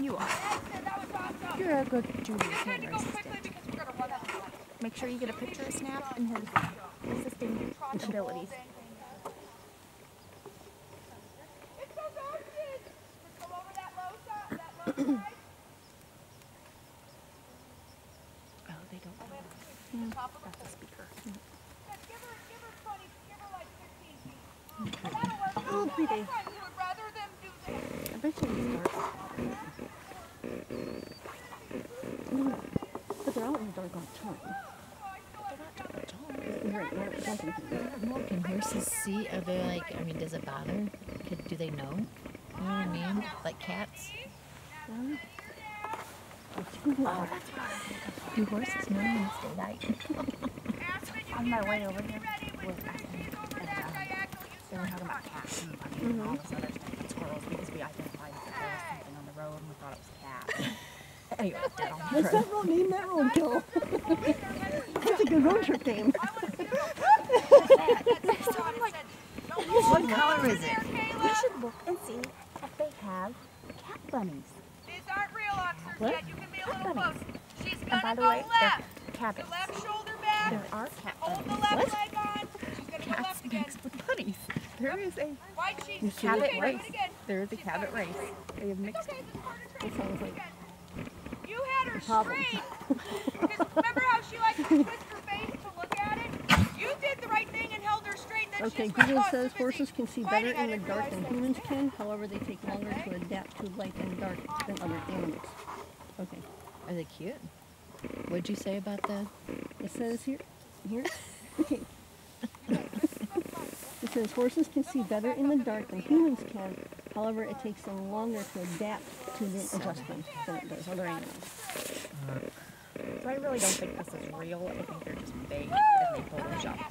You are. You're a good Julius Sandler assistant. Make sure you get a picture of Snap and his assisting abilities. Oh, they don't know. Mm, that's the speaker. Oh, pretty. I bet you it starts. But they're out in the dark all the time. Right, right. Well, can horses see? Are they like? I mean, does it bother? Could, do they know? You know what I mean? Like cats? Oh, that's right. Do horses know when it's daylight? On my way over here, was asking, and um, they were talking about cats and bunnies and all this other stuff, and squirrels, because we identified that there was something on the road and we thought it was a cat. Anyway, it did on the What's road. that name? That road kill. That's a good road trip name. So I'm like, What color is it? we should look and see if they have cat bunnies. These aren't real officers What? yet. You can be a Cat little bunnies. closer. She's And gonna by the go way, they're left. cabins. The left shoulder back. There are cat Hold the left What? leg on. She's gonna go Cats left again. mixed with bunnies. There is a Wide sheet. cabbit Okay, race. There is a cabbit race. They have It's mixed. okay. This part of That training. sounds like You had her problem. Because remember how she likes to twist her face to look at it? You did the right thing and held her straight. And Okay, she just went, Google "Oh, says horses can see better in the dark than that." humans can. However, they take longer to adapt to light and dark than other animals. Okay. Are they cute? What'd you say about the? It says here, here, okay. It says horses can see better in the dark than humans can. However, it takes them longer to adapt to the adjustment than it does other animals. So I really don't think this is real. I think they're just fake and they Photoshop